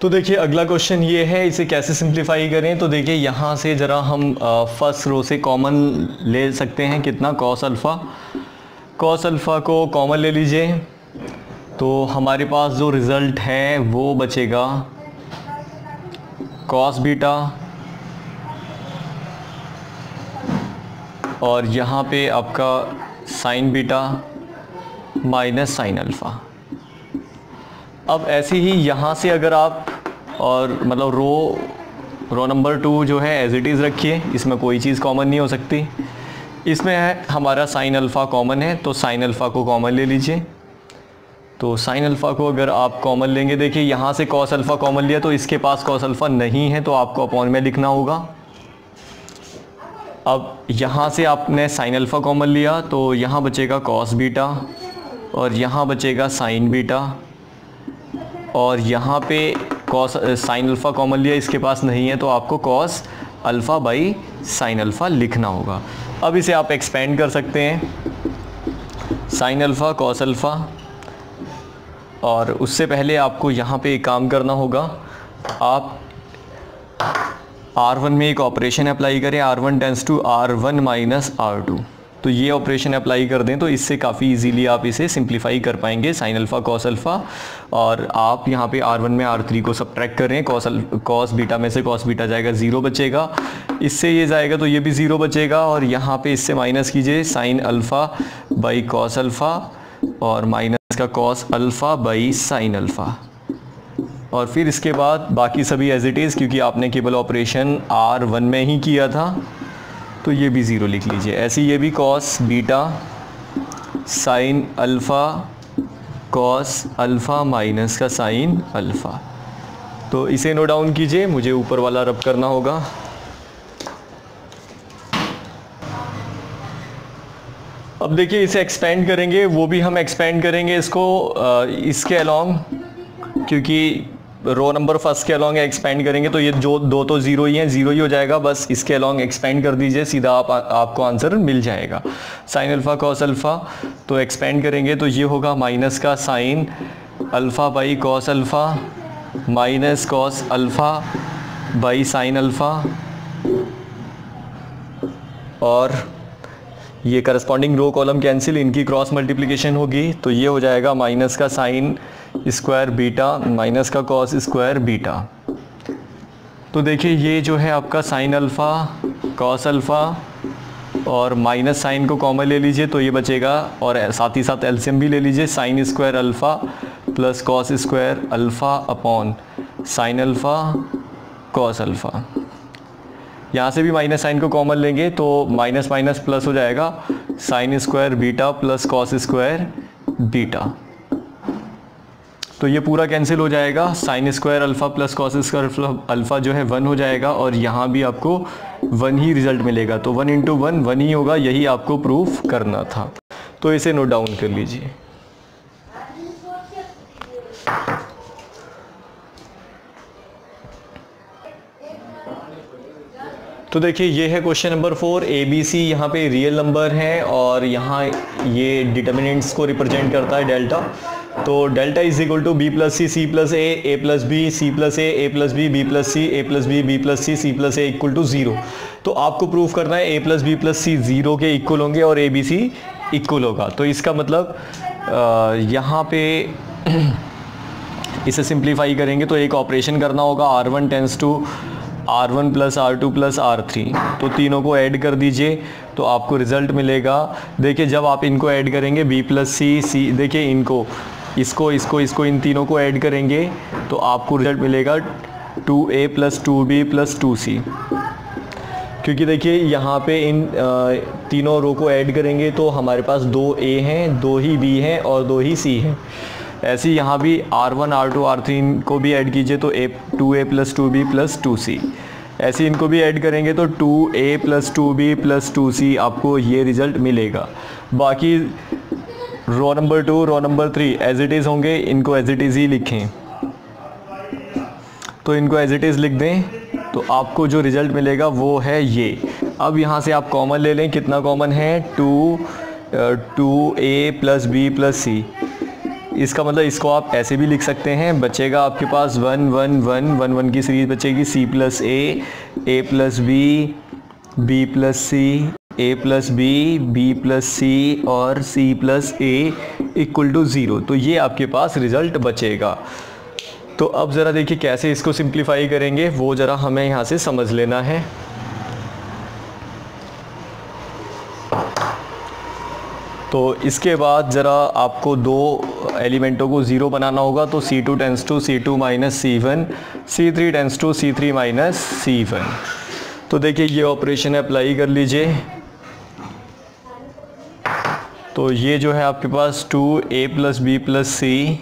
तो देखिए, अगला क्वेश्चन ये है, इसे कैसे सिंप्लीफाई करें? तो देखिए, यहाँ से ज़रा हम फ़र्स्ट रो से कॉमन ले सकते हैं। कितना? कॉस अल्फ़ा कॉस अल्फ़ा को कॉमन ले लीजिए। तो हमारे पास जो रिज़ल्ट है, वो बचेगा कॉस बीटा और यहाँ पे आपका sine beta minus sine alpha अब ऐसे ही यहाँ से अगर आप और मतलब रो रो नंबर टू जो है एज इट इज़ रखिए, इसमें कोई चीज़ कॉमन नहीं हो सकती। इसमें है, हमारा साइन अल्फ़ा कॉमन है तो साइन अल्फ़ा को कॉमन ले लीजिए। तो साइन अल्फ़ा को अगर आप कॉमन लेंगे, देखिए यहाँ से कॉस अल्फ़ा कॉमन लिया तो इसके पास कॉस अल्फ़ा नहीं है तो आपको अपॉन में लिखना होगा। अब यहाँ से आपने साइन अल्फ़ा कॉमन लिया तो यहाँ बचेगा कॉस बीटा और यहाँ बचेगा साइन बीटा और यहाँ पे कॉस साइन अल्फ़ा कॉमन लिया, इसके पास नहीं है तो आपको cos alpha by sine alpha लिखना होगा। अब इसे आप एक्सपेंड कर सकते हैं। साइन अल्फ़ा कॉस अल्फ़ा और उससे पहले आपको यहाँ पे एक काम करना होगा। आप आर वन में एक ऑपरेशन अप्लाई करें। R one tends to R one minus R two तो ये ऑपरेशन अप्लाई कर दें तो इससे काफ़ी इजीली आप इसे सिंप्लीफाई कर पाएँगे साइन अल्फ़ा कॉस अल्फ़ा और आप यहाँ पे आर वन में आर थ्री को सब ट्रैक करें कॉस कॉस बीटा में से कॉस बीटा जाएगा ज़ीरो बचेगा। इससे ये जाएगा तो ये भी ज़ीरो बचेगा। और यहाँ पे इससे माइनस कीजिए sine alpha by cos alpha और माइनस का cos alpha by sine alpha और फिर इसके बाद बाकी सभी एज इट इज़ क्योंकि आपने केवल ऑपरेशन आर वन में ही किया था। तो ये भी ज़ीरो लिख लीजिए। ऐसे ये भी cos beta sine alpha cos alpha minus का साइन अल्फ़ा तो इसे नोट डाउन कीजिए, मुझे ऊपर वाला रब करना होगा। अब देखिए इसे एक्सपेंड करेंगे, वो भी हम एक्सपेंड करेंगे इसको इसके अलोंग क्योंकि रो नंबर फ़र्स्ट के अलॉन्ग एक्सपेंड करेंगे तो ये जो दो तो ज़ीरो ही हैं ज़ीरो ही हो जाएगा, बस इसके अलॉन्ग एक्सपेंड कर दीजिए, सीधा आप, आपको आंसर मिल जाएगा। साइन अल्फ़ा कॉस अल्फ़ा तो एक्सपेंड करेंगे तो ये होगा माइनस का sine alpha by cos alpha minus cos alpha by sine alpha और ये करस्पॉन्डिंग रो कॉलम कैंसिल इनकी क्रॉस मल्टीप्लिकेशन होगी तो ये हो जाएगा माइनस का साइन स्क्वायर बीटा माइनस का कॉस स्क्वायर बीटा। तो देखिए, ये जो है आपका साइन अल्फ़ा, कॉस अल्फ़ा और माइनस साइन को कॉमन ले लीजिए तो ये बचेगा। और साथ ही साथ एल्सियम भी ले लीजिए, sine square alpha plus cos square alpha upon sine alpha cos alpha. यहाँ से भी माइनस साइन को कॉमन लेंगे तो माइनस माइनस प्लस हो जाएगा sine square beta plus cos square beta. तो ये पूरा कैंसिल हो जाएगा। Sine square alpha plus cos square alpha जो है वन हो जाएगा और यहाँ भी आपको वन ही रिज़ल्ट मिलेगा। तो वन इंटू वन वन ही होगा, यही आपको प्रूफ करना था। तो इसे नोट डाउन कर लीजिए। तो देखिए, ये है question number four A B C यहाँ पे रियल नंबर है और यहाँ ये डिटर्मिनेंट्स को रिप्रेजेंट करता है डेल्टा तो delta is equal to B plus C C plus A A plus B, C plus A A plus B B plus C, A plus B B plus C C plus A equal to zero. तो आपको proof करना है A plus B plus C zero के equal होंगे और ए B सी equal होगा। तो इसका मतलब यहाँ पे इसे सिंप्लीफाई करेंगे तो एक ऑपरेशन करना होगा, R one tends to R one plus R two plus R three. तो तीनों को ऐड कर दीजिए तो आपको रिज़ल्ट मिलेगा। देखिए, जब आप इनको ऐड करेंगे, बी प्लस सी सी, देखिए इनको इसको इसको इसको इन तीनों को ऐड करेंगे तो आपको रिज़ल्ट मिलेगा two A plus two B plus two C क्योंकि देखिए, यहाँ पे इन तीनों रो को ऐड करेंगे तो हमारे पास दो ए हैं, दो ही बी हैं और दो ही सी हैं। ऐसे यहाँ भी R one R two R three को भी ऐड कीजिए तो A two A plus two B plus two C ऐसे इनको भी ऐड करेंगे तो two A plus two B plus two C आपको ये रिज़ल्ट मिलेगा। बाकी row number two row number three as it is होंगे, इनको एज इट इज़ ही लिखें। तो इनको एज इट इज़ लिख दें तो आपको जो रिज़ल्ट मिलेगा वो है ये। अब यहाँ से आप कॉमन ले लें, कितना कॉमन है? Two two A plus B plus C इसका मतलब इसको आप ऐसे भी लिख सकते हैं, बचेगा आपके पास one one one one one की सीरीज़ बचेगी C plus A A plus B B plus C A plus B B plus C और C plus A equal to zero तो ये आपके पास रिज़ल्ट बचेगा। तो अब ज़रा देखिए कैसे इसको सिंप्लीफाई करेंगे। वो ज़रा हमें यहाँ से समझ लेना है। तो इसके बाद ज़रा आपको दो एलिमेंटों को ज़ीरो बनाना होगा। तो C2 two tends to C two minus C one C three tends to C three minus C one तो देखिए ये ऑपरेशन अप्लाई कर लीजिए। तो ये जो है आपके पास two A plus B plus C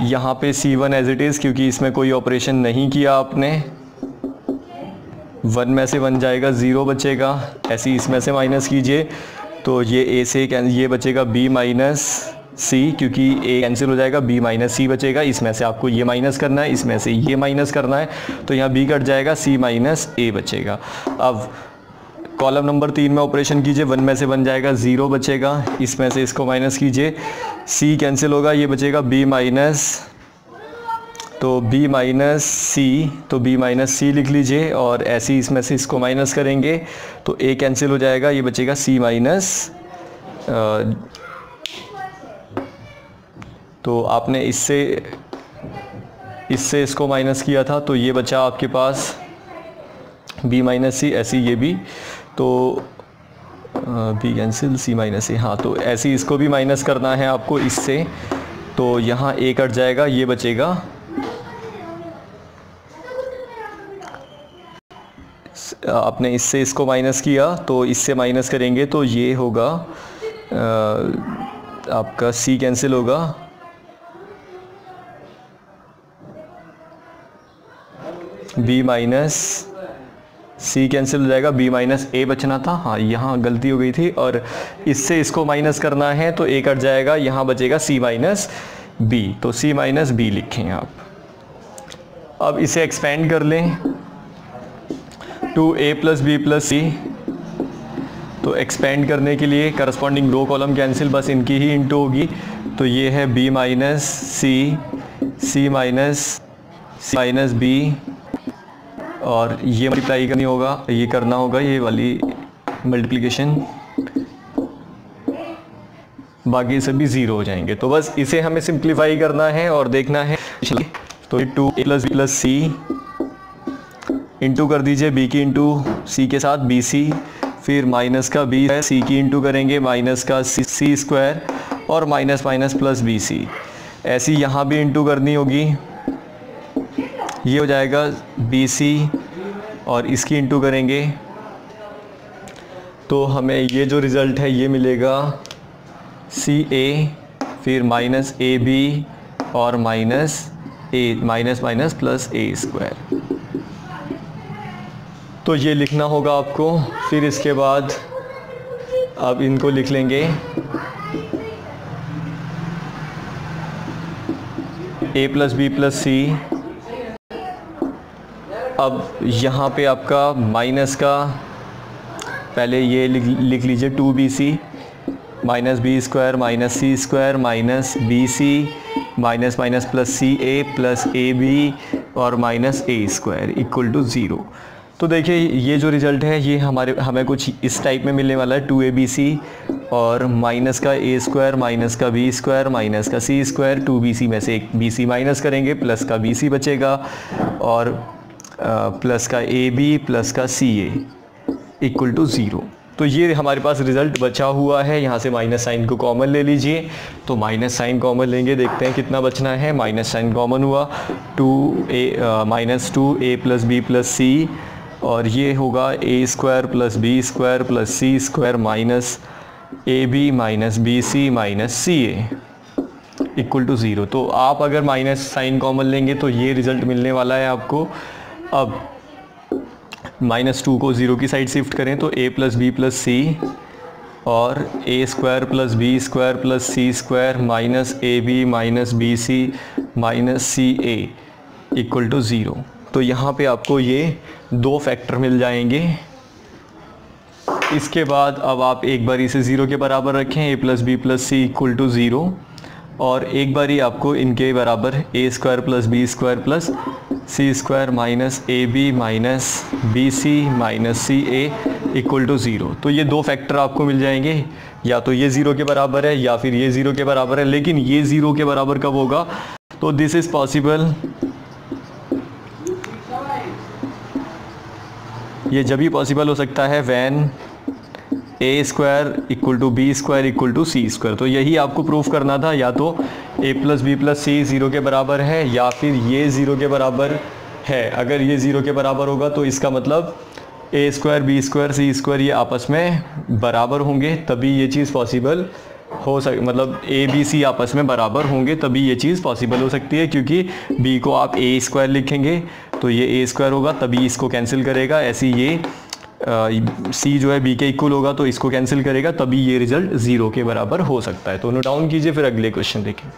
यहाँ पे C one as it is क्योंकि इसमें कोई ऑपरेशन नहीं किया आपने। वन में से वन जाएगा ज़ीरो बचेगा। ऐसे इसमें से माइनस कीजिए। तो ये ए से ये बचेगा बी माइनस सी क्योंकि ए कैंसिल हो जाएगा बी माइनस सी बचेगा। इसमें से आपको ये माइनस करना है, इसमें से ये माइनस करना है। तो यहाँ बी कट जाएगा सी माइनस ए बचेगा। अब कॉलम नंबर तीन में ऑपरेशन कीजिए, वन में से बन जाएगा, ज़ीरो बचेगा, इसमें से इसको माइनस कीजिए। सी कैंसिल होगा, ये बचेगा, बी माइनस तो b माइनस सी तो b माइनस सी लिख लीजिए, और ऐसे ही इसमें से इसको माइनस करेंगे तो a कैंसिल हो जाएगा, ये बचेगा c माइनस तो आपने इससे इससे इसको माइनस किया था तो ये बचा आपके पास b माइनस सी, ऐसी ये भी। तो B cancel C minus A हाँ तो ऐसे इसको भी माइनस करना है आपको इससे। तो यहाँ ए कट जाएगा, ये बचेगा। आपने इससे इसको माइनस किया तो इससे माइनस करेंगे तो ये होगा आपका सी कैंसिल होगा। बी माइनस सी कैंसिल हो जाएगा बी माइनस ए बचना था। हाँ यहाँ गलती हो गई थी और इससे इसको माइनस करना है तो ए कट जाएगा, यहाँ बचेगा सी माइनस बी तो सी माइनस बी लिखें आप। अब इसे एक्सपेंड कर लें। Two A plus B plus C तो एक्सपेंड करने के लिए करस्पॉन्डिंग दो कॉलम कैंसिल बस इनकी ही इंटू होगी। तो ये है B minus C C minus C minus B और ये मल्टीप्लाई करनी होगा, ये करना होगा, ये वाली मल्टीप्लिकेशन बाकी सभी ज़ीरो हो जाएँगे। तो बस इसे हमें सिंप्लीफाई करना है और देखना है। तो ये two A plus B plus C into कर दीजिए बी की इंटू सी के साथ बी सी फिर माइनस का बी है सी की इंटू करेंगे माइनस का सी सी स्क्वायर और minus minus plus B C ऐसी यहाँ भी इंटू करनी होगी। ये हो जाएगा बी सी और इसकी इंटू करेंगे। तो हमें ये जो रिज़ल्ट है, ये मिलेगा सी ए फिर माइनस ए बी और minus A minus minus plus A square तो ये लिखना होगा आपको, फिर इसके बाद अब इनको लिख लेंगे। A plus B plus C अब यहाँ पे आपका माइनस का, पहले ये लिख लिख लीजिए two B C, minus B square, minus C square, minus B C, minus minus plus C A plus A B और minus A square equal to zero. तो देखिए, ये जो रिज़ल्ट है, ये हमारे, हमें कुछ इस टाइप में मिलने वाला है, टू ए बी सी और माइनस का ए स्क्वायर, माइनस का बी स्क्वायर, माइनस का C square, two B C में से एक बी सी माइनस करेंगे, प्लस का बी सी बचेगा और प्लस का ए बी प्लस का C A equal to zero तो ये हमारे पास रिज़ल्ट बचा हुआ है। यहाँ से माइनस साइन को कॉमन ले लीजिए। तो माइनस साइन कॉमन लेंगे। देखते हैं कितना बचना है। माइनस साइन कॉमन हुआ। Two A minus two A plus B plus C और ये होगा A square plus B square plus C square minus A B minus B C minus C A equal to zero तो आप अगर minus sign common लेंगे तो ये result मिलने वाला है आपको। अब माइनस टू को ज़ीरो की साइड शिफ्ट करें तो A plus B plus C और A square plus B square plus C square minus A B minus B C minus C A equal to zero तो यहाँ पे आपको ये दो फैक्टर मिल जाएँगे। इसके बाद अब आप एक बार इसे ज़ीरो के बराबर रखें A plus B plus C equal to zero और एक बार आपको इनके बराबर A square plus B square plus C square minus A B minus B C minus C A equal to zero तो ये दो फैक्टर आपको मिल जाएँगे। या तो ये ज़ीरो के बराबर है, या फिर ये ज़ीरो के बराबर है, लेकिन ये ज़ीरो के बराबर कब होगा? तो दिस इज़ पॉसिबल ये जब भी पॉसिबल हो सकता है when A square equal to B square equal to C square तो यही आपको प्रूफ करना था, या तो A plus B plus C zero के बराबर है या फिर ये ज़ीरो के बराबर है। अगर ये ज़ीरो के बराबर होगा तो इसका मतलब A square B square C square ये आपस में बराबर होंगे, तभी ये चीज़ पॉसिबल हो सक मतलब ए बी सी आपस में बराबर होंगे, तभी ये चीज़ पॉसिबल हो सकती है, क्योंकि बी को आप ए स्क्वायर लिखेंगे तो ये ए स्क्वायर होगा, तभी इसको कैंसिल करेगा, ऐसी ये सी जो है बी के इक्वल होगा तो इसको कैंसिल करेगा, तभी ये रिज़ल्ट ज़ीरो के बराबर हो सकता है। तो नोट डाउन कीजिए, फिर अगले क्वेश्चन देखें